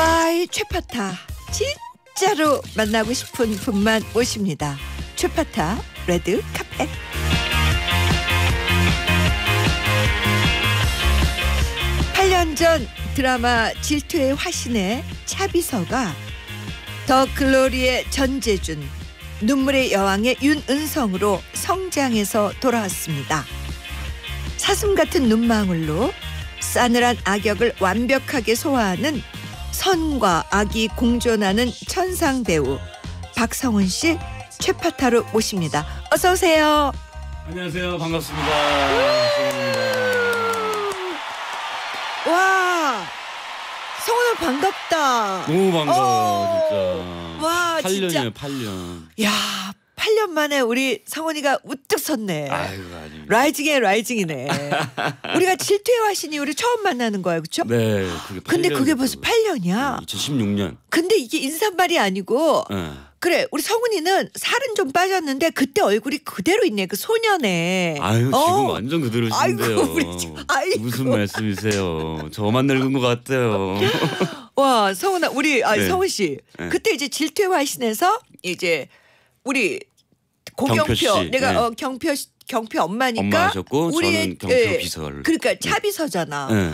빠이 최파타 진짜로 만나고 싶은 분만 모십니다. 최파타 몇 년 전 드라마 질투의 화신의 차비서가 더 글로리의 전재준, 눈물의 여왕의 윤은성으로 성장해서 돌아왔습니다. 사슴 같은 눈망울로 싸늘한 악역을 완벽하게 소화하는 선과 악이 공존하는 천상 배우 박성훈 씨 최파타로 모십니다. 어서 오세요. 안녕하세요. 반갑습니다. 와, 성훈아 반갑다. 너무 반가워 어. 진짜. 와, 8년이에요, 8년. 야, 8년 만에 우리 성훈이가 우뚝 섰네. 아이고 아니. 라이징의 라이징이네. 우리가 질투의 화신 이후로 처음 만나는 거야, 그렇죠? 네, 그게 근데 8년 그게 벌써 됐다고요. 8년이야. 2016년. 근데 이게 인사말이 아니고 네. 그래 우리 성훈이는 살은 좀 빠졌는데 그때 얼굴이 그대로 있네 그 소년에. 아유 지금 어. 완전 그대로신데요. 우리. 무슨 말씀이세요? 저만 늙은 것 같아요. 와 성훈아 우리 아 네. 성훈 씨 네. 그때 이제 질투의 화신에서 이제 우리 고경표 경표 씨, 내가 네. 어, 경표 씨- 경표 엄마니까 엄마셨고 우리의, 저는 경표 예, 비서를. 그러니까 차비서잖아. 네.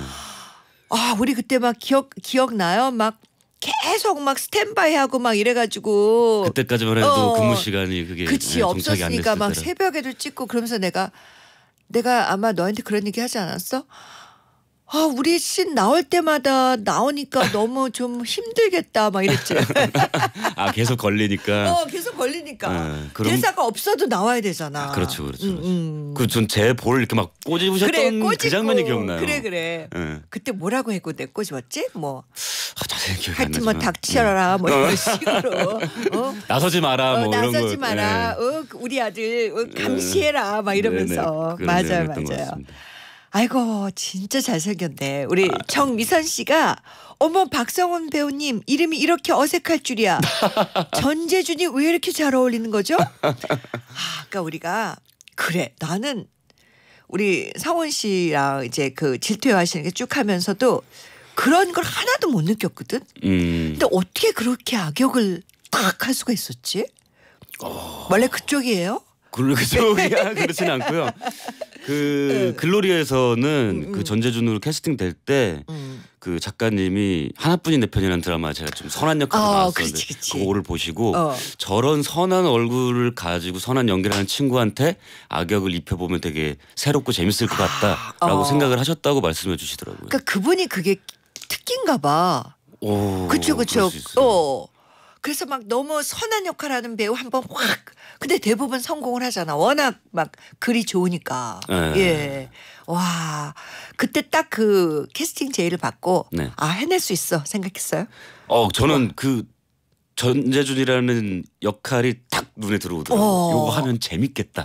아 우리 그때 막 기억 기억나요? 막 계속 막 스탠바이하고 막 이래가지고 그때까지만 해도 어. 근무 시간이 그게 그치 네, 안 없었으니까 막. 새벽에도 찍고 그러면서 내가 내가 아마 너한테 그런 얘기 하지 않았어? 아 우리 씬 나올 때마다 나오니까 너무 좀 힘들겠다 막 이랬지. 아 계속 걸리니까. 어 계속 걸리니까 네, 그럼- 대사가 없어도 나와야 되잖아. 아, 그렇죠, 그렇죠. 음, 음. 그전 제볼 이렇게 막 꼬집으셨던 그래 그 꼬집고 장면이 기억나요. 그래 그래. 예. 그때 뭐라고 했고 내 꼬집었지? 뭐 아, 자세히 기억이 안 하여튼 뭐. 닥치어라 뭐 이런 식으로 어? 음. 나서지 마라 어, 뭐 이런 거. 나서지 마라. 예. 어, 우리 아들 어, 감시해라 막 이러면서 네네, 그런 맞아요 맞아요. 아이고 진짜 잘생겼네. 우리 아. 정미선 씨가 어머 박성훈 배우님 이름이 이렇게 어색할 줄이야. 전재준이 왜 이렇게 잘 어울리는 거죠? 아, 아까 우리가 그래 나는 우리 성훈 씨랑 이제 그 질투의 하시는 게 쭉 하면서도 그런 걸 하나도 못 느꼈거든. 음. 근데 어떻게 그렇게 악역을 딱 할 수가 있었지? 어. 원래 그쪽이에요? 그러죠. 그렇진 않고요. 그 글로리에서는 그 전재준으로 캐스팅 될때그 음. 작가님이 하나뿐인 내 편이라는 드라마 제가 좀 선한 역할로 어, 나왔었는데. 그거를 보시고 어. 저런 선한 얼굴을 가지고 선한 연기를 하는 친구한테 악역을 입혀보면 되게 새롭고 재밌을 것 같다라고 어. 생각을 하셨다고 말씀해 주시더라고요. 그러니까 그분이 그게 특기인가 봐. 오, 그쵸 그쵸. 어. 그래서 막 너무 선한 역할하는 배우 한 번 확. 근데 대부분 성공을 하잖아. 워낙 막 글이 좋으니까. 네. 예. 와 그때 딱 그 캐스팅 제의를 받고 네. 아 해낼 수 있어 생각했어요. 어 저는 그 전재준이라는 역할이 딱 눈에 들어오더라고요. 어. 요거 하면 재밌겠다.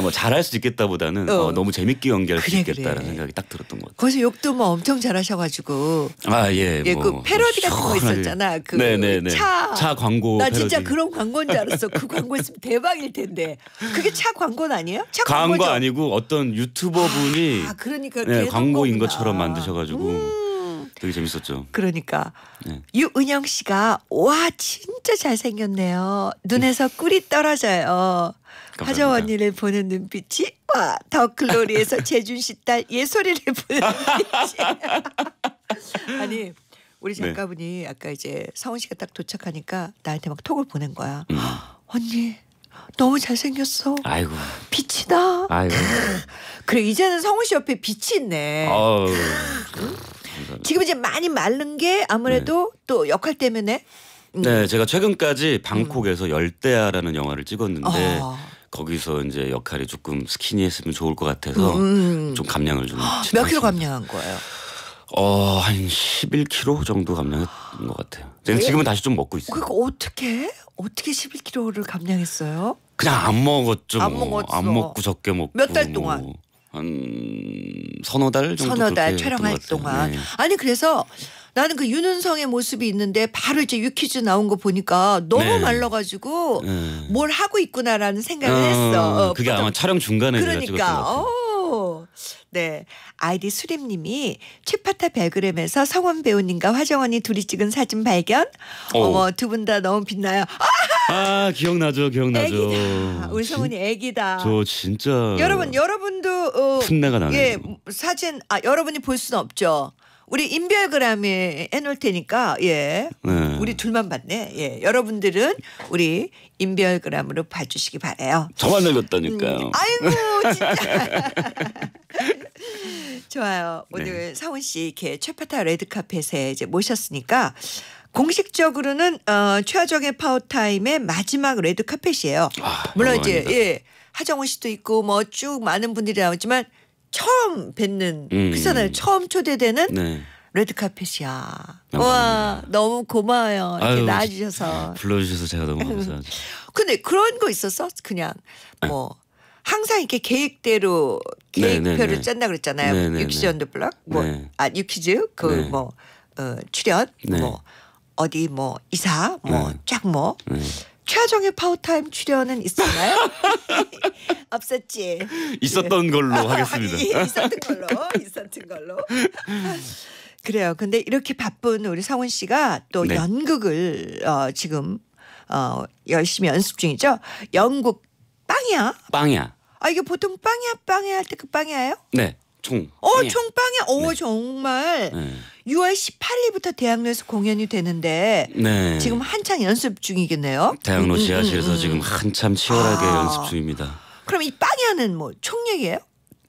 뭐 잘할 수 있겠다보다는 어. 어, 너무 재밌게 연기할 그래, 수 있겠다라는 그래. 생각이 딱 들었던 것 같아요. 거기서 욕도 뭐 엄청 잘하셔가지고 아 예. 예, 뭐, 그 패러디 같은 거. 있었잖아. 그 네네네. 차. 차 광고. 나 진짜 패러디. 그런 광고인 줄 알았어. 그 광고 있으면 대박일 텐데. 그게 차 광고는 아니에요? 차 광고? 아니고 어떤 유튜버 분이 아, 그러니까 네, 걔 광고인. 것처럼 만드셔가지고 음, 되게 재밌었죠. 그러니까 네. 유은영 씨가 와 진짜 잘생겼네요. 눈에서 꿀이 떨어져요. 하정 언니를 보는 눈빛이 와 더 글로리에서 재준 씨 딸 예솔이를 보는 눈빛이 아니 우리 네. 작가분이 아까 이제 성훈 씨가 딱 도착하니까 나한테 막 톡을 보낸 거야. 음. 언니 너무 잘생겼어. 아이고. 빛이 나. 아이고. 그래 이제는 성훈 씨 옆에 빛이 있네. 아우. 지금 이제 많이 마른 게 아무래도 또 역할 때문에. 네, 제가 최근까지 방콕에서 열대야라는 영화를 찍었는데 음. 어. 거기서 이제 역할이 조금 스키니했으면 좋을 것 같아서 음. 좀 감량을 좀. 몇 킬로 감량한 거예요? 어, 한 11kg 정도 감량했던 것 같아요. 저는 지금은 다시 좀 먹고 있어요. 그거 어떻게 어떻게 11kg를 감량했어요? 그냥 안 먹었죠. 안 뭐. 안 먹고 적게 먹고. 몇달 뭐. 동안? 한 서너 달 정도 서너 달 촬영할. 동안. 네. 아니 그래서 나는 그 윤은성의 모습이 있는데 바로 이제 유퀴즈 나온 거 보니까 너무 네. 말라가지고 네. 뭘 하고 있구나라는 생각을 어, 했어. 어, 그게 보통- 아마 촬영 중간에 그러니까. 어. 네. 아이디 수림님이 최파타 별그램에서 성원 배우님과 화정언니 둘이 찍은 사진 발견. 오. 어머 두 분 다 너무 빛나요. 아, 아 기억나죠, 기억나죠. 애기다. 우리 진- 성훈이 애기다. 저 진짜 여러분 여러분도 어, 풋내가 나네요. 예 사진 아 여러분이 볼 수는 없죠. 우리 인별그램에 해놓을 테니까 예 네. 우리 둘만 봤네. 예 여러분들은 우리 인별그램으로 봐주시기 바래요. 저만 늙었다니까요. 아이고 진짜. 좋아요. 네. 오늘 사원 씨 이렇게 최파타 레드카펫에 이제 모셨으니까 공식적으로는 어, 최화정의 파워타임의 마지막 레드 카펫이에요. 아, 물론 이제. 예 하정우 씨도 있고 뭐 쭉 많은 분들이 나오지만 처음 뵙는 음. 그잖아요. 처음 초대되는 네. 레드 카펫이야. 영광입니다. 와 너무 고마워요. 이렇게 아유, 나와주셔서. 불러주셔서 제가 너무 감사하죠. 근데 그런 거 있었어? 그냥 뭐 항상 이렇게 계획대로 네, 계획표를 네, 네. 짠다 그랬잖아요. 유퀴즈 네. 온더 블럭 뭐 네. 아 유퀴즈 그 네. 뭐 어, 출연 네. 뭐 어디 뭐 이사 뭐 네. 쫙뭐 네. 최화정의 파워타임 출연은 있었나요? 없었지. 있었던 걸로 하겠습니다. 예, 있었던 걸로 있었던 걸로. 그래요. 근데 이렇게 바쁜 우리 성훈 씨가 또 네. 연극을 어, 지금 어, 열심히 연습 중이죠. 연극 빵야. 빵야. 아 이게 보통 빵이야 빵이야 할 때 그 빵이야요? 네. 총. 어 빵이야. 총빵이야. 오 네. 정말 네. 6월 18일부터 대학로에서 공연이 되는데 네. 지금 한창 연습 중이겠네요. 대학로 음, 음, 지하실에서 음, 음. 지금 한참 치열하게 아. 연습 중입니다. 그럼 이 빵이야는 뭐 총 얘기예요?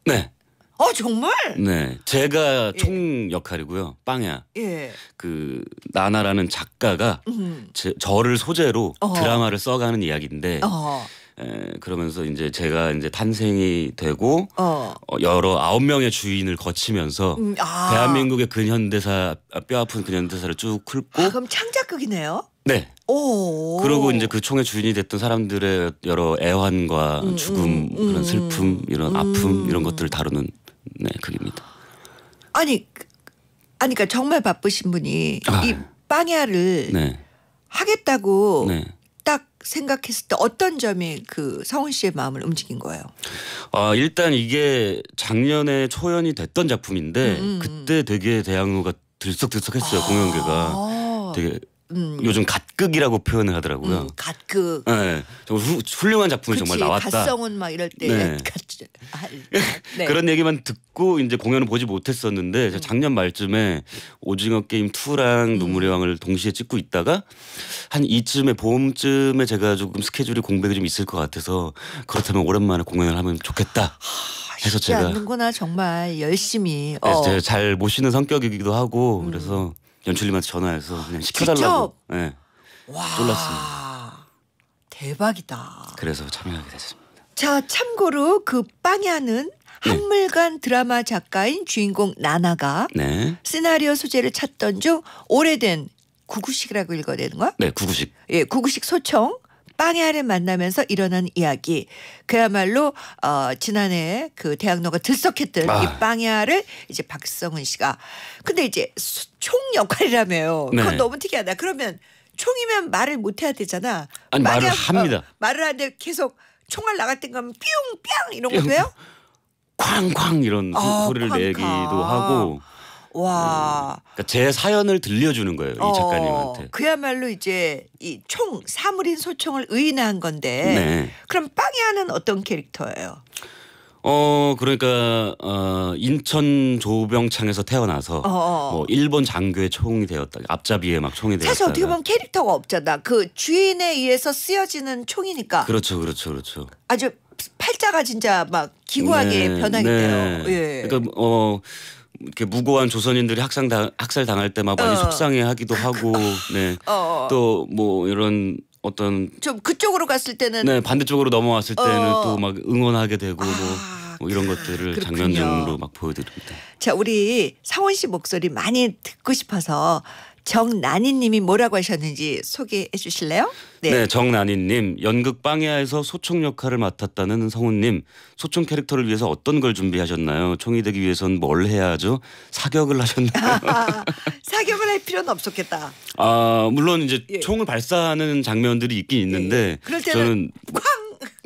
네. 어 정말? 네. 제가 총 역할이고요. 빵이야. 예. 그 나나라는 작가가 음. 제, 저를 소재로 어. 드라마를 써가는 이야기인데 어. 에, 그러면서 이제 제가 이제 탄생이 되고 어. 어, 여러 아홉 명의 주인을 거치면서 음, 아. 대한민국의 근현대사 뼈아픈 근현대사를 쭉 훑고 아, 그럼 창작극이네요. 네 오. 그리고 이제 그 총의 주인이 됐던 사람들의 여러 애환과 음, 죽음 음, 그런 음, 슬픔 이런 아픔 음. 이런 것들을 다루는 네 극입니다. 아니 그- 아니 그러니까 정말 바쁘신 분이 아. 이 빵야를 네. 하겠다고 네. 딱 생각했을 때 어떤 점이 그 성훈 씨의 마음을 움직인 거예요? 아 일단 이게 작년에 초연이 됐던 작품인데 음, 음, 그때 되게 대학로가 들썩들썩했어요 공연계가 아. 되게 음. 요즘 갓극이라고 표현을 하더라고요. 음, 갓극. 네, 정말 후, 훌륭한 작품이 그치, 정말 나왔다. 갓성은 막 이럴 때 네. 갓, 할- 네. 그런 얘기만 듣고 이제 공연을 보지 못했었는데 음. 작년 말쯤에 오징어 게임 2랑 눈물의 왕을 동시에 찍고 있다가 한 이쯤에 봄쯤에 제가 조금 스케줄이 공백이 좀 있을 것 같아서 그렇다면 오랜만에 공연을 하면 좋겠다. 해서 제가 않는구나 정말 열심히. 어. 제가 잘 모시는 성격이기도 하고 그래서 연출님한테 전화해서 그냥 시켜달라고. 직접? 네, 와. 쫄랐습니다. 대박이다. 그래서 참여하게 됐습니다. 자, 참고로 그 빵야는 네. 한물간 드라마 작가인 주인공 나나가 네, 시나리오 소재를 찾던 중 오래된 구구식이라고 읽어야 되는 거야? 네 구구식. 예, 구구식 소총 빵야를 만나면서 일어난 이야기. 그야말로 어 지난해 그 대학로가 들썩했던 아. 이 빵야를 이제 박성은 씨가 근데 이제 수- 총 역할이라며요. 네. 그건 너무 특이하다. 그러면 총이면 말을 못 해야 되잖아. 아니, 말을 빵야- 합니다. 어, 말을 하는데 계속 총알 나갈 땐 가면 뿅뿅 이런 거 돼요? 쾅쾅 이런 소- 아, 소리를 쾅쾅. 내기도 하고 와. 그러니까 제 사연을 들려주는 거예요 이 어, 작가님한테. 그야말로 이제 이 총 사물인 소총을 의인화한 건데. 네. 그럼 빵야는 어떤 캐릭터예요? 어 그러니까 어 인천 조병창에서 태어나서 어. 뭐 일본 장교의 총이 되었다 앞잡이에 막 총이 되었다. 사실 어떻게 보면 캐릭터가 없잖아. 그 주인에 의해서 쓰여지는 총이니까 그렇죠 그렇죠 그렇죠. 아주 팔자가 진짜 막 기구하게 네, 변하겠네요. 네. 예. 그러니까 어 이렇게 무고한 조선인들이 학상 당 학살 당할 때 막 많이 어. 속상해하기도 하고 네. 어, 또뭐 이런 어떤 좀 그쪽으로 갔을 때는 네 반대쪽으로 넘어왔을 때는 어. 또막 응원하게 되고 뭐, 아, 뭐 이런 그- 것들을 그렇군요. 장면적으로 막 보여드립니다. 자 우리 상원 씨 목소리 많이 듣고 싶어서 정난희님이 뭐라고 하셨는지 소개해 주실래요? 네, 정난희님 연극 빵야에서 소총 역할을 맡았다는 성우님 소총 캐릭터를 위해서 어떤 걸 준비하셨나요? 총이 되기 위해선 뭘 해야 하죠? 사격을 하셨나요? 사격을 할 필요는 없었겠다. 아 물론 이제 예. 총을 발사하는 장면들이 있긴 있는데 그럴 때는 저는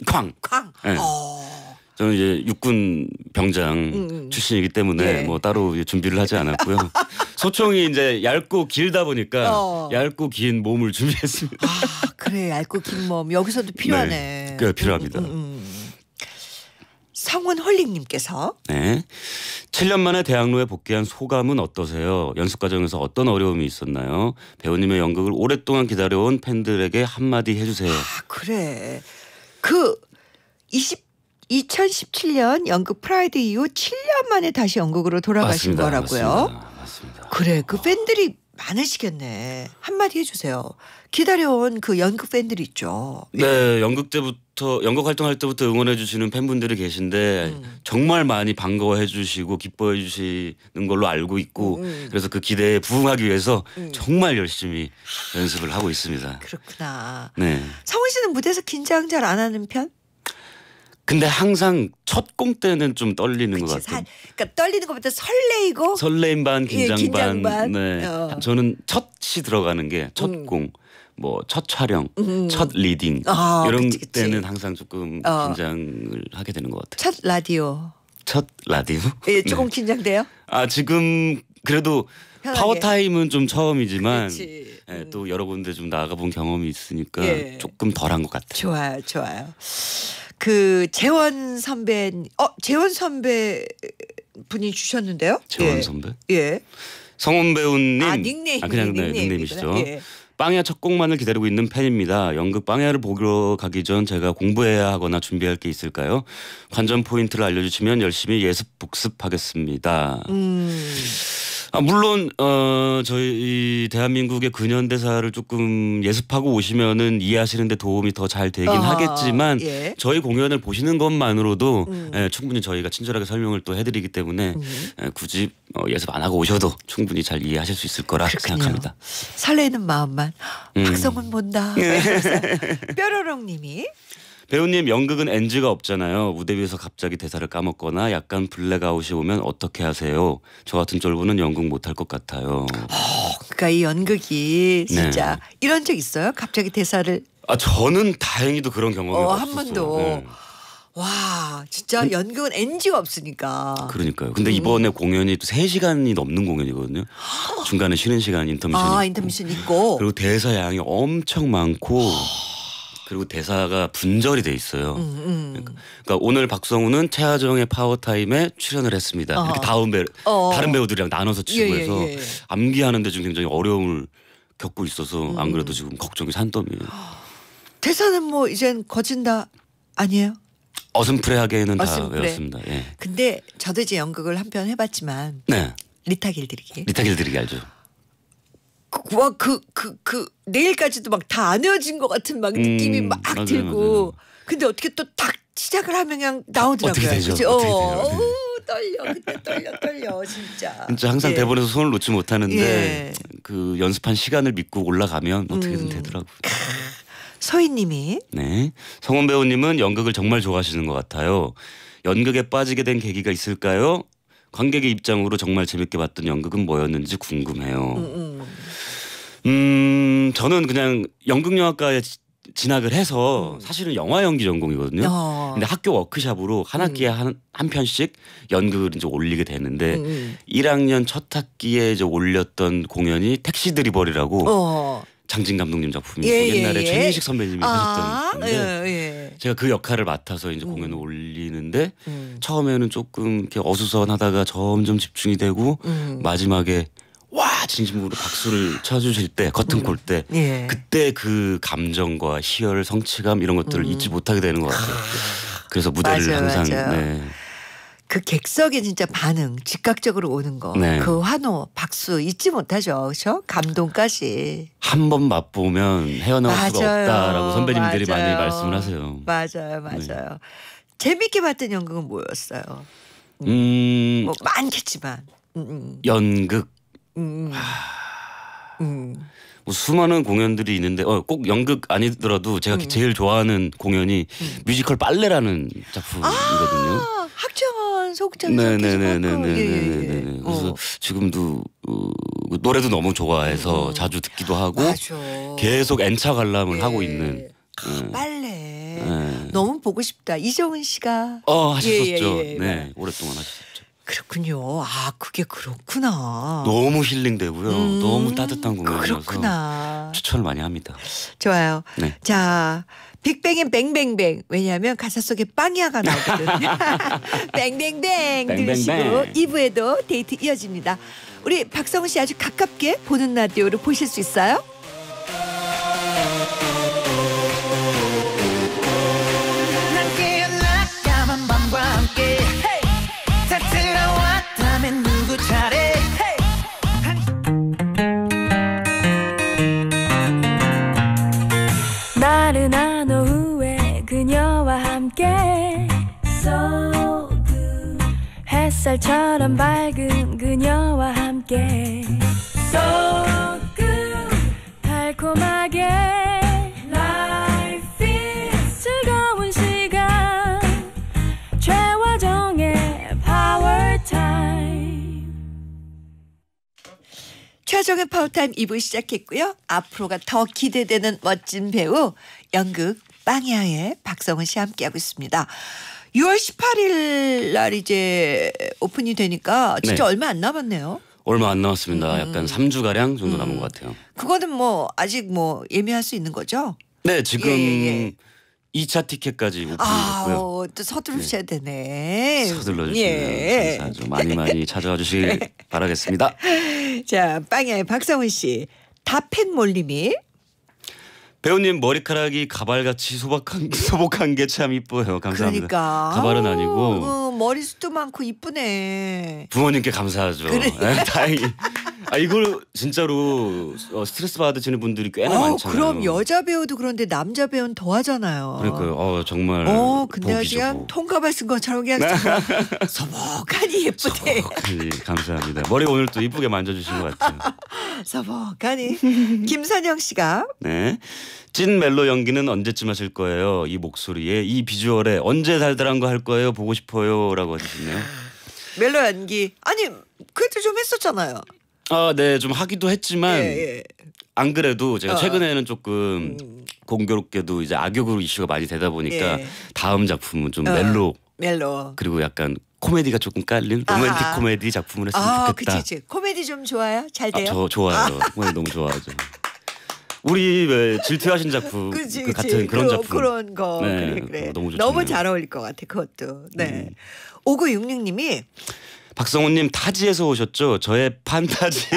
쾅 쾅. 네. 어. 저는 이제 육군 병장 음, 음. 출신이기 때문에 예. 뭐 따로 준비를 하지 않았고요. 소총이 이제 얇고 길다 보니까 어. 얇고 긴 몸을 준비했습니다. 아 그래 얇고 긴 몸 여기서도 필요하네. 네, 그 필요합니다. 음, 음, 음. 성원 홀링님께서 네. 7년 만에 대학로에 복귀한 소감은 어떠세요? 연습 과정에서 어떤 어려움이 있었나요? 배우님의 연극을 오랫동안 기다려온 팬들에게 한마디 해주세요. 아 그래 그 20, 2017년 연극 프라이드 이후 7년 만에 다시 연극으로 돌아가신 맞습니다. 거라고요. 맞습니다. 맞습니다. 그래 그 팬들이 많으시겠네. 한마디 해주세요. 기다려온 그 연극 팬들이 있죠. 네, 연극 때부터 연극 활동할 때부터 응원해 주시는 팬분들이 계신데 음. 정말 많이 반가워해 주시고 기뻐해 주시는 걸로 알고 있고 음. 그래서 그 기대에 부응하기 위해서 음. 정말 열심히 연습을 하고 있습니다. 그렇구나. 네. 성훈 씨는 무대에서 긴장 잘 안 하는 편? 근데 항상 첫 공 때는 좀 떨리는 것 그치, 같아요. 사- 그러니까 떨리는 것보다 설레이고 설레임 반, 예, 긴장, 긴장 반. 반. 네. 어. 저는 첫이 들어가는 게첫 음. 공, 뭐첫 촬영, 음. 첫 리딩 아, 이런 그치, 그치. 때는 항상 조금 어. 긴장을 하게 되는 것 같아요. 첫 라디오 첫 라디오? 예, 조금 네. 긴장돼요? 아 지금 그래도 편하게. 파워 타임은 좀 처음이지만. 예, 음. 또 여러 군데 좀 나가본 경험이 있으니까 예. 조금 덜한 것 같아요. 좋아요, 좋아요. 그 재원 선배, 어 재원 선배 분이 주셨는데요? 재원 예. 선배, 예. 성훈 배우님, 아 닉네임, 아, 그냥 네. 닉네임이시죠. 예. 빵야 첫 곡만을 기다리고 있는 팬입니다. 연극 빵야를 보러 가기 전 제가 공부해야 하거나 준비할 게 있을까요? 관전 포인트를 알려주시면 열심히 예습 복습하겠습니다. 음, 아, 물론 어 저희 이 대한민국의 근현대사를 조금 예습하고 오시면은 이해하시는데 도움이 더 잘 되긴 어허, 하겠지만 예. 저희 공연을 보시는 것만으로도 음. 예, 충분히 저희가 친절하게 설명을 또 해드리기 때문에 음. 예, 굳이 어, 예습 안 하고 오셔도 충분히 잘 이해하실 수 있을 거라 그렇군요. 생각합니다. 설레는 마음만 음. 박성훈 본다. 뾰로롱님이 배우님 연극은 NG가 없잖아요. 무대 위에서 갑자기 대사를 까먹거나 약간 블랙아웃이 오면 어떻게 하세요? 저 같은 쫄보는 연극 못할 것 같아요. 그러니까 이 연극이 네. 진짜 이런 적 있어요? 갑자기 대사를 아 저는 다행히도 그런 경험이 어, 없었어요. 한 번도. 네. 와 진짜 연극은 NG가 없으니까. 그러니까요. 근데 음. 이번에 공연이 또 3시간이 넘는 공연이거든요. 중간에 쉬는 시간 인터미션 아 있고. 인터미션 있고. 그리고 대사 양이 엄청 많고 그리고 대사가 분절이 돼 있어요. 음, 음. 그러니까 오늘 박성훈은 최화정의 파워 타임에 출연을 했습니다. 어. 이렇게 다음 배 어. 다른 배우들이랑 나눠서 치고 예, 예, 해서 예. 암기하는데 지금 굉장히 어려움을 겪고 있어서 음. 안 그래도 지금 걱정이 산더미예요. 대사는 뭐 이젠 거진다 아니에요? 어슴푸레하게는 다 어슴푸레. 외웠습니다. 예. 근데 저도 이제 연극을 한 편 해봤지만 네. 리타 길들이기. 리타길 드리기 알죠? 와그 그 그 내일까지도 막 다 안 헤어진 것 같은 막 느낌이 음, 막 맞아요, 들고. 맞아요. 근데 어떻게 또 딱 시작을 하면 그냥 나오더라고요. 어떻게 되죠? 그치? 어떻게 어, 돼요? 네. 어우, 떨려 그때 떨려 떨려 진짜. 진짜 항상 예. 대본에서 손을 놓지 못하는데 예. 그 연습한 시간을 믿고 올라가면 어떻게든 음. 되더라고요. 소희님이 네. 성원 배우님은 연극을 정말 좋아하시는 것 같아요. 연극에 빠지게 된 계기가 있을까요? 관객의 입장으로 정말 재밌게 봤던 연극은 뭐였는지 궁금해요. 음, 음. 음, 저는 그냥 연극영화과에 지- 진학을 해서 음. 사실은 영화 연기 전공이거든요. 어. 근데 학교 워크샵으로 한 학기에 한, 한 편씩 연극을 이제 올리게 되는데 음, 음. 1학년 첫 학기에 이제 올렸던 공연이 택시 드리버리라고 어. 장진 감독님 작품이고 예, 예, 옛날에 예. 최민식 선배님이 아, 하셨던 건데 예, 예. 제가 그 역할을 맡아서 이제 음. 공연을 올리는데 음. 처음에는 조금 이렇게 어수선하다가 점점 집중이 되고 음. 마지막에 와 진심으로 박수를 쳐주실 때 커튼 음. 콜때 예. 그때 그 감정과 희열 성취감 이런 것들을 음. 잊지 못하게 되는 것 같아요. 그래서 무대를 맞아요, 항상 맞아요. 네. 그 객석의 진짜 반응, 즉각적으로 오는 거, 네. 그 환호, 박수 잊지 못하죠, 그렇죠? 감동까지. 한 번 맛보면 헤어나올 수가 맞아요. 없다라고 선배님들이 많이 맞아요. 말씀을 하세요. 맞아요, 맞아요. 재밌게 봤던 연극은 뭐였어요? 음, 뭐 많겠지만, 음, 연극 음, 음, 음. 뭐 수많은 공연들이 있는데 어, 꼭 연극 아니더라도 제가 음. 제일 좋아하는 공연이 뮤지컬 빨래라는 작품이거든요. 아, 학창원. 예, 예, 예. 그래서 어, 지금도 어, 노래도 너무 좋아해서 음. 자주 듣기도 하고 맞아. 계속 N차 관람을 예. 하고 있는 아, 음. 빨래. 네. 너무 보고 싶다. 이정은 씨가 어 예, 하셨었죠. 예, 예. 네 오랫동안 하셨었죠. 그렇군요. 아 그게 그렇구나. 너무 힐링되고요. 음, 너무 따뜻한 공연이어서 그렇구나. 추천을 많이 합니다. 좋아요. 네. 자, 빅뱅의 뱅뱅뱅. 왜냐하면 가사 속에 빵야가 나오거든. 뱅뱅뱅 뱅뱅뱅. 들으시고 2부에도 데이트 이어집니다. 우리 박성훈 씨 아주 가깝게 보는 라디오로 보실 수 있어요. 햇살처럼 밝은 그녀와 함께 good 달콤하게 Life is 즐거운 시간 최화정의 Power Time 최화정의 파워타임 2부 시작했고요. 앞으로가 더 기대되는 멋진 배우 연극 빵야의 박성훈 씨 함께하고 있습니다. 6월 18일 날 이제 오픈이 되니까 진짜 네. 얼마 안 남았네요. 얼마 안 남았습니다. 약간 3주 가량 정도 남은 것 같아요. 그거는 뭐 아직 뭐 예매할 수 있는 거죠? 네 지금 예, 예, 예. 2차 티켓까지 오픈됐고요. 아, 또 서두르셔야 되네. 서둘러 주시면 예. 감사하죠. 많이 많이 찾아와 주시길 바라겠습니다. 자, 빵야의 박성훈 씨. 다펜몰님이 배우님 머리카락이 가발같이 소박한 소복한 게 참 이뻐요. 감사합니다. 그러니까 가발은 아니고 어, 머리숱도 많고 이쁘네. 부모님께 감사하죠. 그래. 네, 다행히. 아 이걸 진짜로 어, 스트레스 받으시는 분들이 꽤나 어, 많잖아요. 그럼 여자 배우도 그런데 남자 배우는 더 하잖아요. 그러니까요. 어 정말. 어, 근데 복이죠, 복. 통가발 쓴 것처럼 그냥 정말 서먹하니 예쁘대. 소복하니 감사합니다. 머리 오늘 또 이쁘게 만져주신 것 같아요. 서먹하니. 김선영 씨가 네. 찐 멜로 연기는 언제쯤 하실 거예요? 이 목소리에 이 비주얼에 언제 달달한 거 할 거예요? 보고 싶어요라고 해주시네요. 멜로 연기 아니 그래도 좀 했었잖아요. 아, 네, 좀 하기도 했지만 예, 예. 안 그래도 제가 어. 최근에는 조금 공교롭게도 이제 악역으로 이슈가 많이 되다 보니까 예. 다음 작품은 좀 어. 멜로 멜로. 그리고 약간 코미디가 조금 깔린 로맨틱 아하. 코미디 작품을 했으면 아, 좋겠다. 그치, 그치. 코미디 좀 좋아요? 잘 아, 돼요? 저 좋아요. 코미디 너무 좋아하죠. 우리 왜 질투하신 작품 그치, 그. 같은 그런 그, 작품. 그런 거. 네, 그래, 그래. 너무 좋잖아요. 음. 너무 잘 어울릴 것 같아, 그것도. 네. 5966님이 박성훈님 타지에서 오셨죠? 저의 판타지.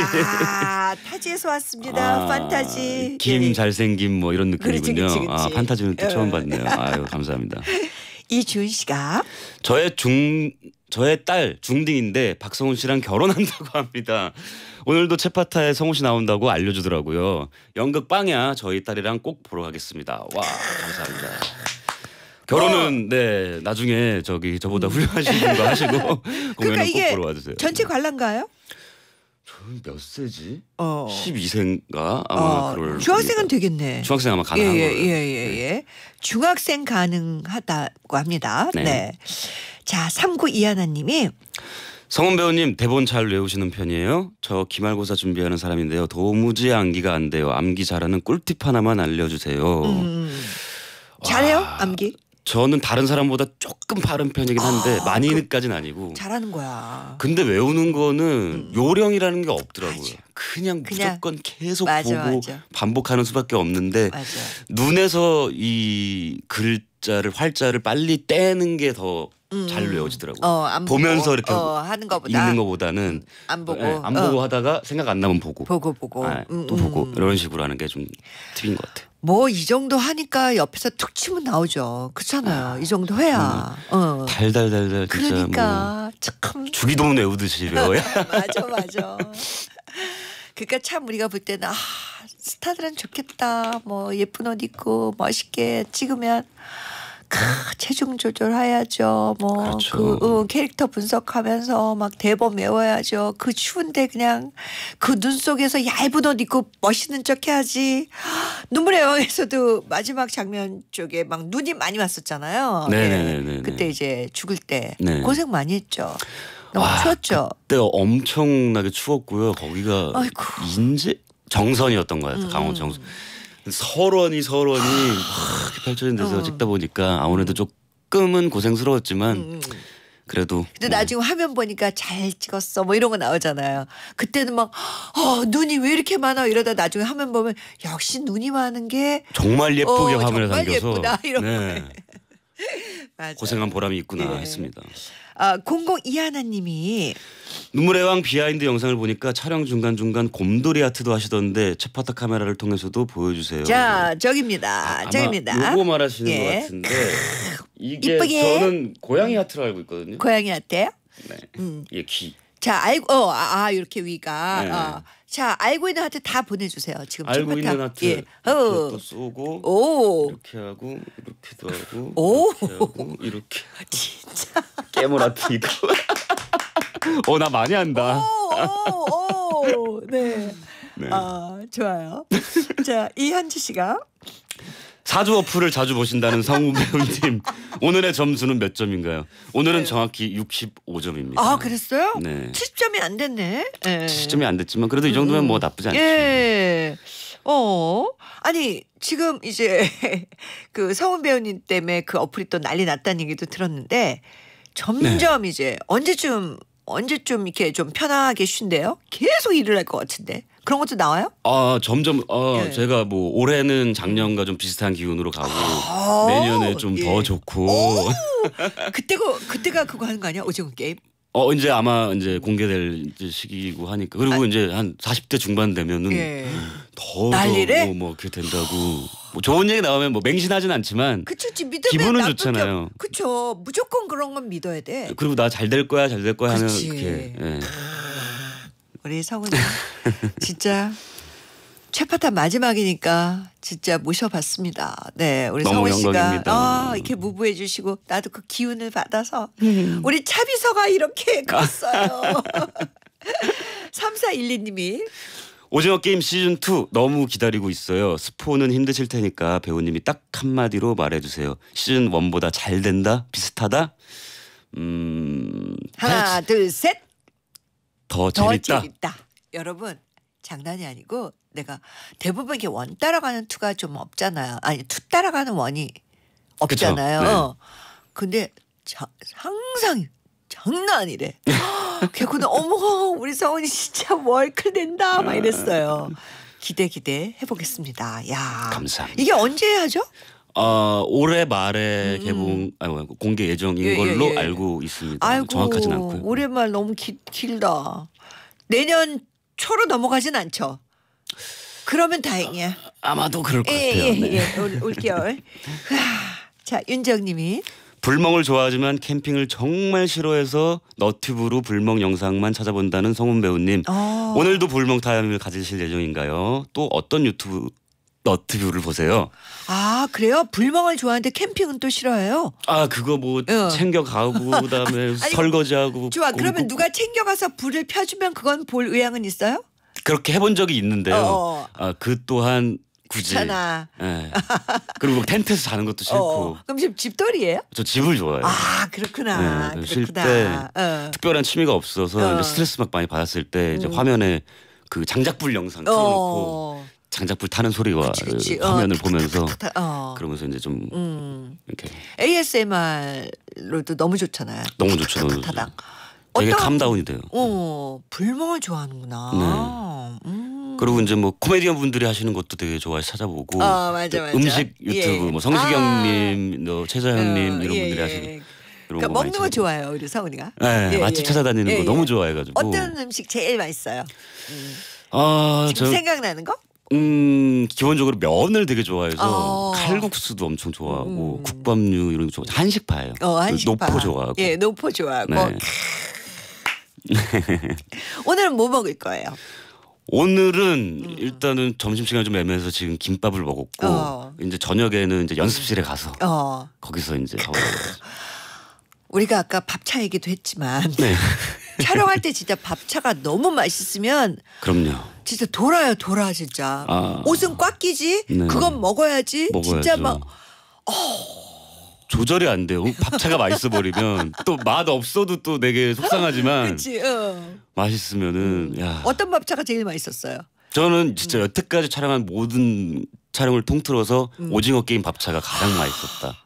아, 타지에서 왔습니다. 아, 판타지. 김 예. 잘생김 뭐 이런 그렇지, 느낌이군요. 그렇지, 그렇지. 아 판타지는 또 처음 어. 봤네요. 아유 감사합니다. 이준 씨가 저의 중 저의 딸 중딩인데 박성훈 씨랑 결혼한다고 합니다. 오늘도 채파타에 성훈 씨 나온다고 알려주더라고요. 연극 빵야 저희 딸이랑 꼭 보러 가겠습니다. 와 감사합니다. 결혼은 네 나중에 저기 저보다 훌륭하신 분과 하시고 그러니까 꼭 이게 보러 와주세요. 전체 관람가요? 저는 몇 세지? 어. 12세인가 아마 어, 그럴 중학생은 겁니다. 되겠네. 중학생 아마 가능한 거예요. 예예예 예. 예, 중학생 가능하다고 합니다. 네. 네. 자, 39 이하나 님이 성훈 배우님 대본 잘 외우시는 편이에요? 저 기말고사 준비하는 사람인데요. 도무지 암기가 안 돼요. 암기 잘하는 꿀팁 하나만 알려주세요. 음, 잘해요 와. 암기 저는 다른 사람보다 조금 바른 편이긴 한데 아, 많이까지는 아니고. 잘하는 거야. 근데 외우는 거는 요령이라는 게 없더라고요. 맞아. 그냥, 그냥 무조건 계속 맞아, 보고 맞아. 반복하는 수밖에 없는데. 눈에서 이 글자를 활자를 빨리 떼는 게 더잘 음. 외워지더라고요. 어, 보면서 이렇게 어, 하는 거보다 읽는 것보다는 안 보고 예, 안 어, 보고 하다가 생각 안 나면 보고, 보고 보고 아, 음, 또 음. 보고 이런 식으로 하는 게 좀 팁인 것 같아요. 뭐 이 정도 하니까 옆에서 툭 치면 나오죠. 그렇잖아요. 이 정도 해야. 어. 달달달달 진짜 뭐 그러니까 참 주기도문 외우듯이 외워야 맞아 맞아. 그러니까 참 우리가 볼 때는 아 스타들은 좋겠다. 뭐 예쁜 옷 입고 멋있게 찍으면 크, 체중 조절해야죠. 뭐 그렇죠. 그 어, 캐릭터 분석하면서 막 대본 외워야죠. 그 추운데 그냥 그 눈 속에서 얇은 옷 입고 멋있는 척 해야지. 눈물의 여왕에서도 마지막 장면 쪽에 막 눈이 많이 왔었잖아요. 네네네네네. 예. 그때 이제 죽을 때 네. 고생 많이 했죠. 너무 와, 추웠죠. 그때 엄청나게 추웠고요. 거기가 아이고. 인제 정선이었던 것 같아요. 음, 강원 음. 정선. 설원이 설원이 막 이렇게 펼쳐진 데서 어. 찍다 보니까 아무래도 조금은 고생스러웠지만 음. 그래도 근데 뭐 나중에 화면 보니까 잘 찍었어 뭐 이런 거 나오잖아요. 그때는 막 어, 눈이 왜 이렇게 많아 이러다 나중에 화면 보면 역시 눈이 많은 게 정말 예쁘게 어, 화면에 정말 담겨서 예쁘다, 이런 네. 고생한 보람이 있구나 예. 했습니다. 아, 0021님이 눈물의 여왕 behind 영상을 보니까 촬영 중간 중간 곰돌이 하트도 하시던데 최파타 카메라를 통해서도 보여주세요. 자 저기입니다. 네. 아마 저기입니다. 요거 말하시는 예. 것 같은데 이게 이쁘게. 저는 고양이 하트로 알고 있거든요. 고양이 어때요? 네. 음. 이게 귀. 자 알고 어, 아, 아, 이렇게 위가 네. 어. 자 알고 있는 하트 다 보내주세요. 지금 알고 첫 있는. 하트 예. 어. 또 쏘고 오 이렇게 하고 이렇게도 하고 오. 이렇게 하고 이렇게 진짜. 깨물 하트 이거. 어나 많이 한다. 오, 오, 네. 네. 아 좋아요. 자 이현주 씨가 사주 어플을 자주 보신다는 성우 배우님 오늘의 점수는 몇 점인가요? 오늘은 네. 정확히 65점입니다. 아 그랬어요? 네. 70점이 안 됐네. 예. 시점이 안 됐지만 그래도 이 정도면 뭐 나쁘지 않죠. 예. 어. 아니, 지금 이제 그 성훈 배우님 때문에 그 어플이 또 난리 났다는 얘기도 들었는데 점점 네. 이제 언제쯤 언제쯤 이렇게 좀 편하게 쉰대요? 계속 일을 할 것 같은데. 그런 것도 나와요? 아 점점 어 예. 제가 뭐 올해는 작년과 좀 비슷한 기운으로 가고 아, 내년에 좀더 예. 좋고 오! 그때가 그때가 그거 하는 거 아니야? 오징어 게임? 어 이제 아마 이제 공개될 이제 시기이고 하니까 그리고 이제 한 40대 중반 되면은 예. 더 난리래? 뭐, 뭐 이렇게 된다고 뭐 좋은 얘기 나오면 뭐 맹신하진 않지만 그쵸, 기분은 좋잖아요. 점- 그쵸, 무조건 그런 건 믿어야 돼. 그리고 나 잘 될 거야 잘 될 거야 하면. 이렇게 예. 우리 성훈이 진짜 최파타 마지막이니까 진짜 모셔봤습니다. 네, 우리 성훈 씨가. 아, 이렇게 무부해 주시고 나도 그 기운을 받아서 우리 차비서가 이렇게 컸어요. 3412님이 오징어 게임 시즌 2 너무 기다리고 있어요. 스포는 힘드실 테니까 배우님이 딱 한마디로 말해주세요. 시즌 1보다 잘 된다 비슷하다. 음 하나, 둘, 셋. 더더 재밌다. 재밌다. 여러분 장난이 아니고 내가 대부분 이렇게 one 따라가는 two가 좀 없잖아요. 아니 two 따라가는 one이 없잖아요. 네. 근데 자, 항상 장난 아니래. 걔구나 어머 우리 성훈이 진짜 월클 된다 막 이랬어요. 기대 기대 해보겠습니다. 야 감사합니다. 이게 언제 하죠? 어, 올해 말에 개봉 아니 뭐, 공개 예정인 음. 예, 예, 걸로 예. 알고 있습니다. 아이고 정확하진 않고요. 올해 말 너무 기, 길다. 내년 초로 넘어가진 않죠. 그러면 다행이야. 아 마도 그럴 것 예, 같아요. 예, 네. 예. 올, 올겨울. 하, 자, 윤정님이 불멍을 좋아하지만 캠핑을 정말 싫어해서 너튜브로 불멍 영상만 찾아본다는 성훈 배우님. 어. 오늘도 불멍 타임을 가지실 예정인가요? 또 어떤 유튜브 너튜브를 보세요? 아 그래요? 불멍을 좋아하는데 캠핑은 또 싫어해요. 아 그거 뭐 어. 챙겨 가고 그다음에 아니, 설거지하고 좋아. 꼭- 그러면 꼭- 누가 챙겨가서 불을 펴주면 그건 볼 의향은 있어요? 그렇게 해본 적이 있는데요. 어. 아그 또한 굳이. 귀찮아. 예. 그리고 텐트에서 자는 것도 싫고. 어. 그럼 지금 집돌이에요? 저 집을 좋아해요. 아 그렇구나. 네, 쉴 그렇구나. 어. 특별한 취미가 없어서 어. 음. 스트레스 막 많이 받았을 때 이제 화면에 그 장작불 영상 틀어놓고 어. 장작 불 타는 소리와 그치, 그치. 어, 화면을 탁, 보면서. 어. 그러면서 이제 좀 음. 이렇게 ASMR로도 너무 좋잖아요. 너무 좋죠, 너무 좋죠. 되게 어떤- 감다운이 돼요. 어, 불멍을 좋아하는구나. 음. 그리고 이제 뭐 코미디언 분들이 하시는 것도 되게 좋아해서 찾아보고 어, 맞아, 또 맞아. 음식 유튜브 예. 뭐 성시경님, 뭐 최자현님 어, 이런 예, 분들이 예. 하시는 그러니까 거 먹는 거 찾아보고. 좋아해요, 우리 성훈이가. 네, 예, 맛집 예. 찾아다니는 예, 거 예. 너무 좋아해가지고. 어떤 음식 제일 맛있어요? 아, 지금 저 생각나는 거? 음, 기본적으로 면을 되게 좋아해서 어. 칼국수도 엄청 좋아하고 음. 국밥류 이런 거 좋아. 한식파예요. 어, 한식파. 노포 좋아하고. 예, 노포 좋아하고. 네. 오늘은 뭐 먹을 거예요? 오늘은 일단은 점심 시간 좀 애매해서 지금 김밥을 먹었고 어. 이제 저녁에는 이제 연습실에 가서 어, 거기서 이제 밥을 먹어요. 우리가 아까 밥차 얘기도 했지만 네. 촬영할 때 진짜 밥차가 너무 맛있으면 그럼요. 진짜 돌아요, 돌아 진짜. 아. 옷은 꽉 끼지. 네. 그건 먹어야지. 먹어야죠. 진짜 막 조절이 안 돼요. 밥차가 맛있어 버리면 또 맛 없어도 또 되게 속상하지만 그렇지. 어. 맛있으면은 야 어떤 밥차가 제일 맛있었어요? 저는 진짜 여태까지 촬영한 모든 촬영을 통틀어서 음. 오징어 게임 밥차가 가장 맛있었다.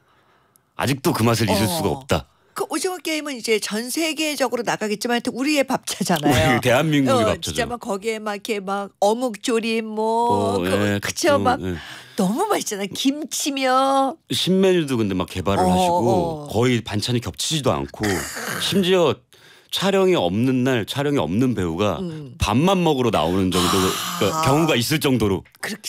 아직도 그 맛을 잊을 어. 수가 없다. 그 오징어 게임은 이제 전 세계적으로 나가겠지만 하여튼 우리의 밥차잖아요. 우리 대한민국의 어, 밥차죠. 진짜 막 거기에 막 이렇게 막 어묵 조림 뭐 어, 그, 예, 그쵸 각종, 막 예. 너무 맛있잖아. 김치며 신메뉴도 근데 막 개발을 어, 하시고 어. 거의 반찬이 겹치지도 않고 심지어 촬영이 없는 날 촬영이 없는 배우가 음. 밥만 먹으러 나오는 정도 아. 경우가 있을 정도로 그렇게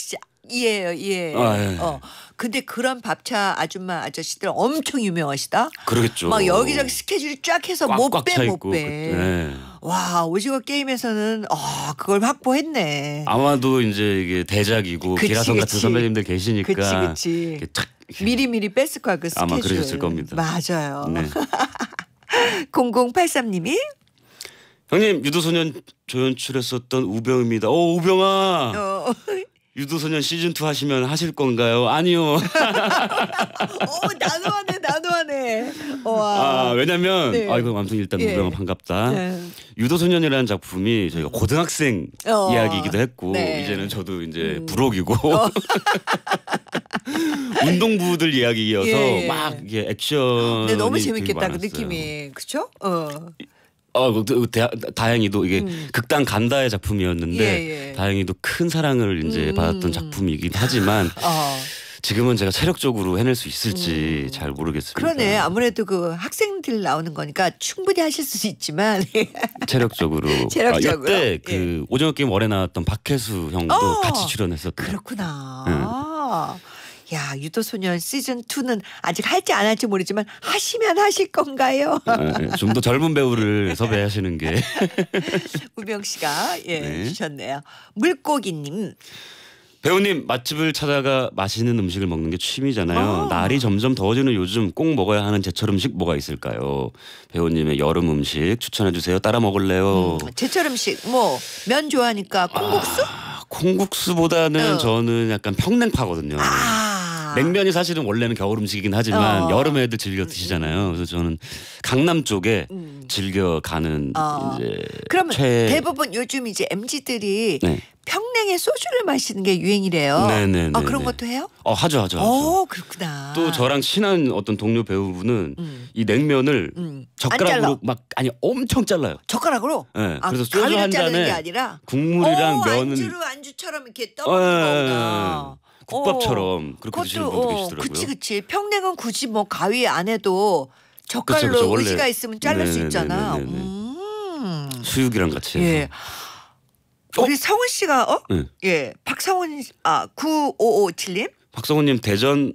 진짜 이해해요, 이해. 아, 예. 어. 근데 그런 밥차 아줌마 아저씨들 엄청 유명하시다. 그러겠죠. 막 여기저기 스케줄이 쫙 해서 못빼차못 빼. 그- 예. 와 오징어 게임에서는 어 그걸 확보했네. 아마도 이제 이게 대작이고 그치, 기라성 같은 그치. 선배님들 계시니까 그치 그치. 미리 미리 뺐을 거야 그 스케줄. 아마 그러셨을 겁니다. 맞아요. 네. 0083님이 형님 유도소년 조연출했었던 우병입니다. 오 우병아 어, 유도소년 시즌 2 하시면 하실 건가요? 아니요. 어 나도 하네 나도 하네. 아 와. 왜냐면 네. 아이고 아무튼 일단 예. 우병아 반갑다. 네. 유도소년이라는 작품이 저희가 고등학생 어. 이야기이기도 했고 네. 이제는 저도 이제 음. 부록이고 운동부들 이야기여서 예, 예. 막 이게 액션. 근데 너무 재밌겠다 그 느낌이 그쵸? 어. 어, 그, 그, 다, 다행히도 이게 음. 극단 간다의 작품이었는데 예, 예. 다행히도 큰 사랑을 이제 음. 받았던 작품이긴 하지만 어. 지금은 제가 체력적으로 해낼 수 있을지 잘 모르겠습니다. 음. 그러네 아무래도 그 학생들 나오는 거니까 충분히 하실 수 있지만 체력적으로. 체력적으로? 아, 이때 그 오징어 게임 월에 나왔던 박혜수 형도 어. 같이 출연했었던. 그렇구나. 야 유도소년 시즌 2는 아직 할지 안 할지 모르지만 하시면 하실 건가요? 예, 좀더 젊은 배우를 섭외하시는 게 우병 씨가 예 네. 주셨네요. 물고기님 배우님 맛집을 찾아가 맛있는 음식을 먹는 게 취미잖아요. 아. 날이 점점 더워지는 요즘 꼭 먹어야 하는 제철 음식 뭐가 있을까요? 배우님의 여름 음식 추천해 주세요. 따라 먹을래요. 제철 음식 뭐 면 좋아하니까 콩국수? 아, 콩국수보다는 어. 저는 약간 평냉파거든요. 아 냉면이 사실은 원래는 겨울 음식이긴 하지만 어. 여름에 애들 즐겨 드시잖아요. 그래서 저는 강남 쪽에 음. 즐겨 가는 어. 이제 그러면 최 대부분 요즘 이제 mz들이 네. 평냉에 소주를 마시는 게 유행이래요. 네네네네. 아 그런 것도 해요? 어 하죠 하죠. 하죠. 어 그렇구나. 또 저랑 친한 어떤 동료 배우분은 음. 이 냉면을 음. 젓가락으로 막 아니 엄청 잘라요. 젓가락으로? 네, 아, 그래서 소주 한 잔에 아니라 국물이랑 어, 면은 안주로 안주처럼 이렇게 어, 떠먹는 예, 거구나. 국밥처럼 그렇게 드시는 분도 어, 계시더라고요. 그치 그치. 평냉은 굳이 뭐 가위 안 해도 젓갈로 그쵸, 그쵸. 원래- 의지가 있으면 자를 수 네네네네네. 있잖아. 음. 수육이랑 같이 해서. 예. 우리 성훈 씨가 어? 네. 예. 박성훈 아 9557님. 박성훈님 대전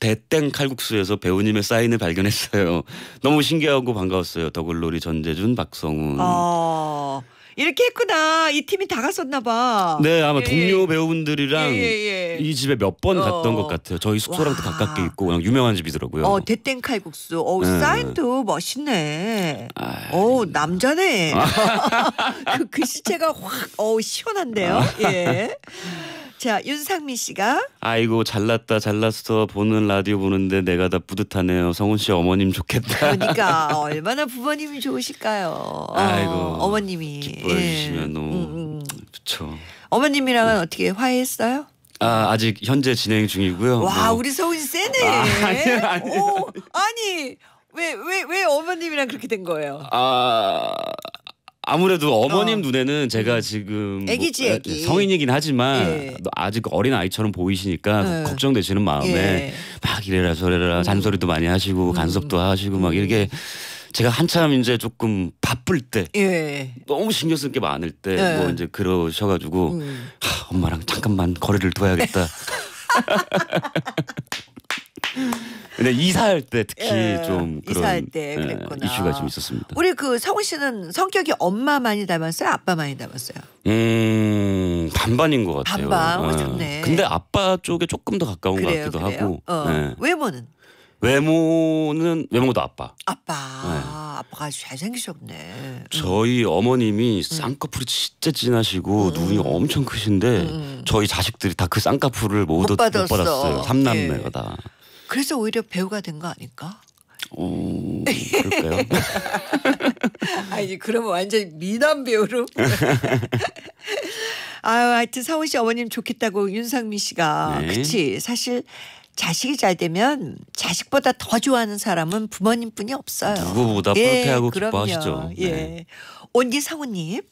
대땡 칼국수에서 배우님의 사인을 발견했어요. 너무 신기하고 반가웠어요. 더글로리 전재준, 박성훈. 어. 이렇게 했구나. 이 팀이 다 갔었나 봐. 네, 아마 예. 동료 배우분들이랑 예, 예, 예. 이 집에 몇번 어. 갔던 것 같아요. 저희 숙소랑도 와. 가깝게 있고 그냥 유명한 집이더라고요. 어, 대땡 칼국수. 어, 네. 사인도 멋있네. 아, 어, 남자네. 그 글씨체가 확, 어, 시원한데요. 아. 예. 자, 윤상민 씨가 아이고 잘났다 잘났어 보는 라디오 보는데 내가 다 뿌듯하네요. 성훈 씨 어머님 좋겠다. 그러니까 얼마나 부모님이 좋으실까요? 어, 아이고, 어머님이 기뻐해 예. 주시면 너무 음, 음. 좋죠. 어머님이랑은 어떻게 화해했어요? 아 아직 현재 진행 중이고요. 와, 뭐, 우리 서훈 세네. 아, 아니요, 아니요. 오, 아니 왜 왜 왜 어머님이랑 그렇게 된 거예요? 아 아무래도 어머님 어. 눈에는 제가 지금 애기지, 뭐, 애기. 성인이긴 하지만 예. 아직 어린 아이처럼 보이시니까 예. 걱정되시는 마음에 예. 막 이래라 저래라 잔소리도 많이 하시고 간섭도 하시고 막 이렇게 제가 한참 이제 조금 바쁠 때 예. 너무 신경 쓸 게 많을 때 예. 뭐 이제 그러셔가지고 음. 하, 엄마랑 잠깐만 거리를 둬야겠다. 근데 이사할 때 특히 예, 좀 그런 이사할 때 예, 그랬구나. 이슈가 좀 있었습니다. 우리 그 성훈 씨는 성격이 엄마 많이 닮았어요? 아빠 많이 닮았어요? 음 반반인 것 같아요. 반반? 어, 예. 좋네. 근데 아빠 쪽에 조금 더 가까운 그래요, 것 같기도 그래요? 하고 어. 예. 외모는 외모는 외모도 아빠. 아빠. 네. 아빠가 아주 잘생기셨네. 저희 어머님이 쌍꺼풀이 진짜 진하시고 눈이 엄청 크신데 음. 저희 자식들이 다 그 쌍꺼풀을 모두 못 받았어. 받았어요. 삼남매가 예. 다. 그래서 오히려 배우가 된 거 아닐까? 어, 그럴까요? 아니 그러면 완전 미남 배우로. 아유, 하여튼 상훈 씨 어머님 좋겠다고 윤상민 씨가. 네. 그치. 사실 자식이 잘 되면 자식보다 더 좋아하는 사람은 부모님뿐이 없어요. 누구보다 뿌듯해하고 기뻐하시죠. 예. 네. 온디 상훈님.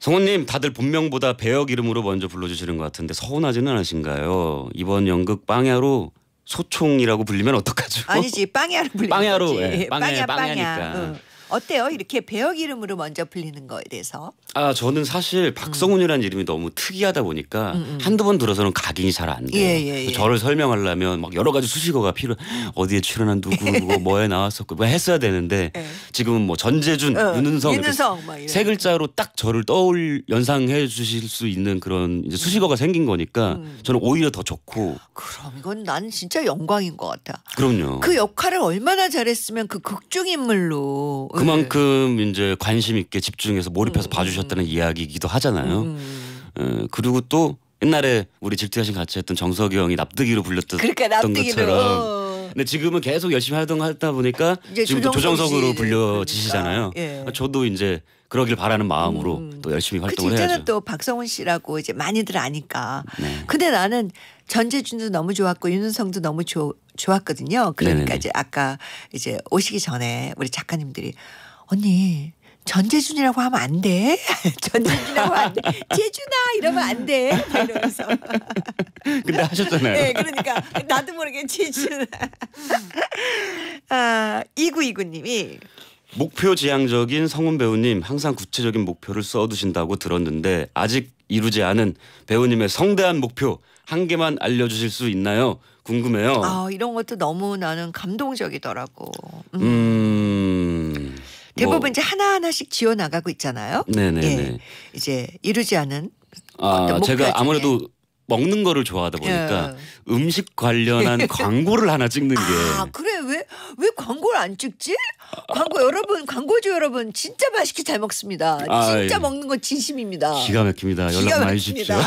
성우님 다들 본명보다 배역 이름으로 먼저 불러주시는 것 같은데 서운하지는 않으신가요? 이번 연극 빵야로 소총이라고 불리면 어떡하죠? 아니지 빵야로 불리는 빵야로. 예, 빵야, 빵야니까. 응. 어때요? 이렇게 배역 이름으로 먼저 불리는 거에 대해서. 아 저는 사실 박성훈이라는 이름이 너무 특이하다 보니까 한두 번 들어서는 각인이 잘 안 돼요. 예, 예, 예. 저를 설명하려면 막 여러 가지 수식어가 필요. 어디에 출연한 누구, 뭐 뭐에 나왔었고 뭐 했어야 되는데 예. 지금은 뭐 전재준, 어, 윤은성 윤은성. 세 글자로 딱 저를 떠올 연상해 주실 수 있는 그런 이제 수식어가 생긴 거니까 음. 저는 오히려 더 좋고 그럼 이건 난 진짜 영광인 것 같아. 그럼요. 그 역할을 얼마나 잘했으면 그 극중 인물로 그만큼 이제 관심 있게 집중해서 몰입해서 봐주셨다는 이야기이기도 하잖아요. 음. 어, 그리고 또 옛날에 우리 질투하신 같이 했던 정석이 형이 납득이로 불렸던 그러니까 납득이로. 것처럼. 근데 지금은 계속 열심히 활동하다 보니까 이제 지금 조정석 조정석으로 씨. 불려지시잖아요. 그러니까, 예. 저도 이제 그러길 바라는 마음으로 음. 또 열심히 그치 활동을 이제는 해야죠. 또 박성훈 씨라고 이제 많이들 아니까. 네. 근데 나는 전재준도 너무 좋았고 윤은성도 너무 좋 좋았거든요. 그러니까 네네네. 이제 아까 이제 오시기 전에 우리 작가님들이 언니 전재준이라고 하면 안 돼. 전재준이라고 하면 안 돼. 재준아 이러면 안 돼. 막 이러면서. 근데 하셨잖아요. 네, 그러니까 나도 모르게 재준. 아, 2929님이 목표 지향적인 성훈 배우님 항상 구체적인 목표를 써두신다고 들었는데 아직 이루지 않은 배우님의 성대한 목표 한 개만 알려주실 수 있나요? 궁금해요. 아, 이런 것도 너무 나는 감동적이더라고. 음. 음. 대부분 뭐, 이제 하나 하나씩 지어 나가고 있잖아요. 네네네. 예. 이제 이루지 않은 아, 제가. 아무래도 먹는 거를 좋아하다 보니까 음식 관련한 광고를 하나 찍는 게 아 그래 왜 왜 광고를 안 찍지? 광고 여러분 광고주 여러분 진짜 맛있게 잘 먹습니다. 아, 진짜 예. 먹는 거 진심입니다. 기가 막힙니다. 연락 기가 많이 주십시오.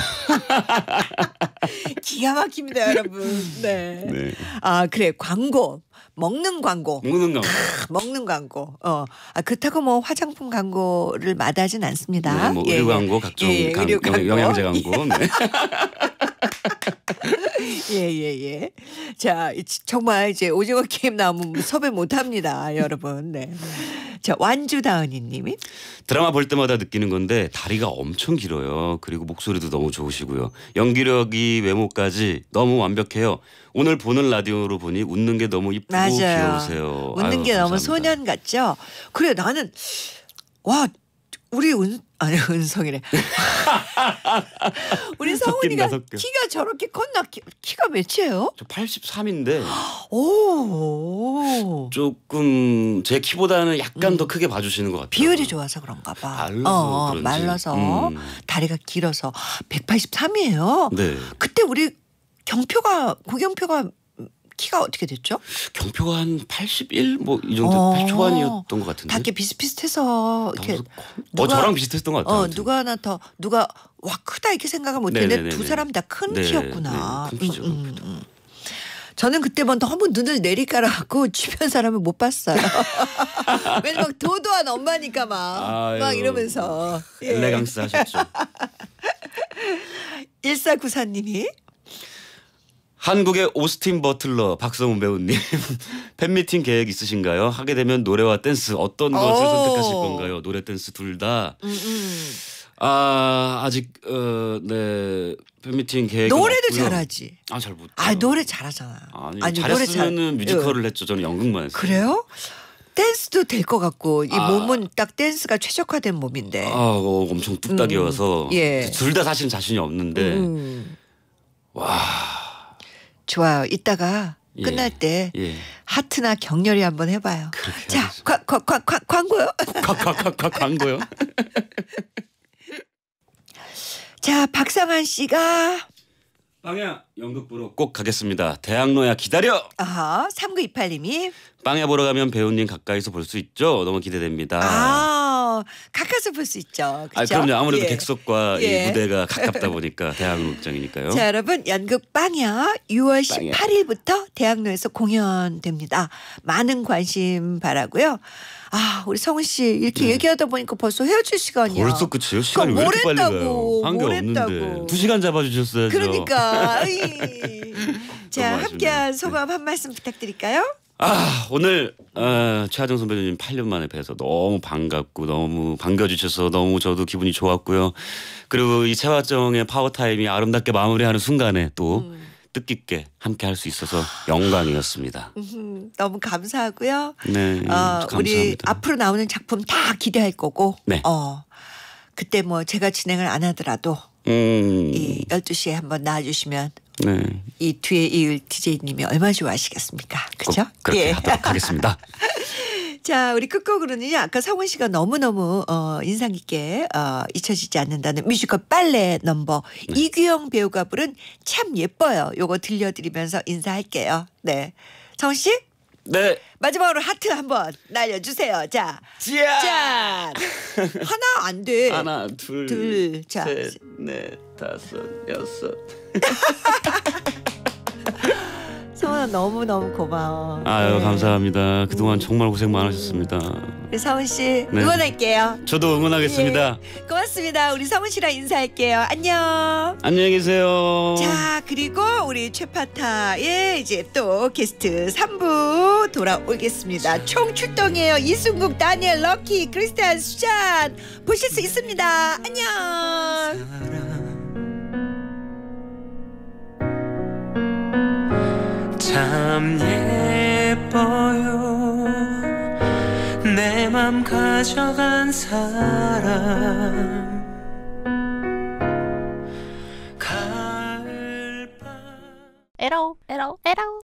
기가 막힙니다 여러분. 네. 네. 아 그래 광고 먹는 광고 먹는 거. 먹는 광고. 어 아, 그렇다고 뭐 화장품 광고를 마다하진 않습니다. 네, 뭐 예, 의료 예. 광고, 각종 예, 예, 강- 의료 영- 광고. 영양제 광고. 네. 예 예 예. 자 이- 정말 이제 오징어 게임 나오면 섭외 못합니다, 여러분. 네. 자 완주다은이님이 드라마 볼 때마다 느끼는 건데 다리가 엄청 길어요. 그리고 목소리도 너무 좋으시고요. 연기력이 외모까지 너무 완벽해요. 오늘 보는 라디오로 보니 웃는 게 너무 이쁘고 맞아요. 귀여우세요. 웃는 아유, 게 너무 감사합니다. 소년 같죠. 그래 나는 와 우리 은 아니 은성이래. 우리 성훈이가. 키가 저렇게 컸나 키, 키가 몇이에요? 저 83인데 오. 조금 제 키보다는 약간 더 크게 봐주시는 것 같아요. 음. 비율이 좋아서 그런가 봐. 말라서 어, 그런지. 말라서 음. 다리가 길어서 183이에요. 네. 그때 우리 경표가 고경표가 키가 어떻게 됐죠? 경표가 한 81 뭐 이 정도 어. 80 초반이었던 것 같은데. 다 이렇게 비슷비슷해서 이렇게 커- 누가- 어 저랑 비슷했던 것 같아요. 어. 누가 하나 더 누가 와 크다 이렇게 생각을 못했는데. 두 사람 다큰 네, 키였구나. 네, 큰 키죠, 음, 음, 음. 저는 그때 뭐 너무 눈을 내리깔아갖고 주변 사람을 못 봤어요. 왜냐면 막 도도한 엄마니까 막, 막 아유, 이러면서. 예. 엘레강스 하셨죠. 1494님이 한국의 오스틴 버틀러 박성훈 배우님 팬미팅 계획 있으신가요? 하게 되면 노래와 댄스 어떤 것을 오. 선택하실 건가요? 노래 댄스 둘 다. 음, 음. 아 아직 어네 팬미팅 계획 노래도 잘하지. 아 잘 못. 아 노래 잘하잖아. 아니, 잘했으면은 뮤지컬을 예. 했죠. 저는 연극만 했어요. 그래요? 댄스도 될 것 같고 이 아. 몸은 딱 댄스가 최적화된 몸인데. 아 어, 엄청 뚝딱이어서 음, 예. 둘 다 사실 자신이 없는데 음. 와 좋아요. 이따가 예. 끝날 때 예. 하트나 격렬히 한번 해봐요. 자. 과, 과, 과, 과, 광고요. 콱콱콱콱 광고요. 자, 박상환 씨가 빵야 연극 보러 꼭 가겠습니다. 대학로야 기다려. 아하, 3928님이 빵야 보러 가면 배우님 가까이서 볼 수 있죠. 너무 기대됩니다. 아, 어, 가까이서 볼수 있죠. 아 그렇죠? 그럼요. 아무래도 예. 객석과 예. 이 무대가 가깝다 보니까 대학극장이니까요. 자, 여러분 연극 빵야 6월 빵야. 18일부터 대학로에서 공연됩니다. 많은 관심 바라고요. 아, 우리 성훈 씨 이렇게 얘기하다 보니까 벌써 헤어질 시간이야. 벌써 끝이에요? 시간이 왜 그럼 이렇게 빨리 뭘 가요? 했다고, 한게뭘 없는데. 두 시간 잡아주셨어야죠. 그러니까. 자, 함께한 아쉽네요. 소감 한 말씀 부탁드릴까요? 아 오늘 어, 최하정 선배님 8년 만에 뵈서 너무 반갑고 너무 반겨주셔서 너무 저도 기분이 좋았고요. 그리고 이 최화정의 파워타임이 아름답게 마무리하는 순간에 또 음. 뜻깊게 함께 할 수 있어서 영광이었습니다. 음, 너무 감사하고요. 네, 어, 감사합니다. 우리 앞으로 나오는 작품 다 기대할 거고. 네. 어. 그때 뭐 제가 진행을 안 하더라도 음, 이 12시에 한번 나와주시면 네, 이 뒤에 이을 DJ님이 얼마나 좋아하시겠습니까? 그죠? 꼭 그렇게 예. 하도록 하겠습니다. 자, 우리 끝곡으로는요. 아까 성원 씨가 너무너무 어, 인상 깊게 어, 잊혀지지 않는다는 뮤지컬 빨래 넘버 네. 이규영 배우가 부른 참 예뻐요. 요거 들려드리면서 인사할게요. 네. 성원 씨 네, 마지막으로 하트 한번 날려주세요. 자, 짠. 하나 안 돼. 하나, 둘, 둘, 자. 셋, 넷, 다섯, 여섯. 성원아 너무 너무 고마워. 아유 네. 감사합니다. 그동안 정말 고생 많으셨습니다. 우리 성훈 씨 네. 응원할게요. 저도 응원하겠습니다. 예, 고맙습니다. 우리 성훈 씨랑 인사할게요. 안녕. 안녕히 계세요. 자 그리고 우리 최파타의 이제 또 게스트 3부 돌아오겠습니다. 총 출동이에요. 이순국, 다니엘, 럭키, 크리스티안, 수잔 보실 수 있습니다. 안녕. 참 예뻐요. 내 맘 가져간 사람. 에러 에러 에러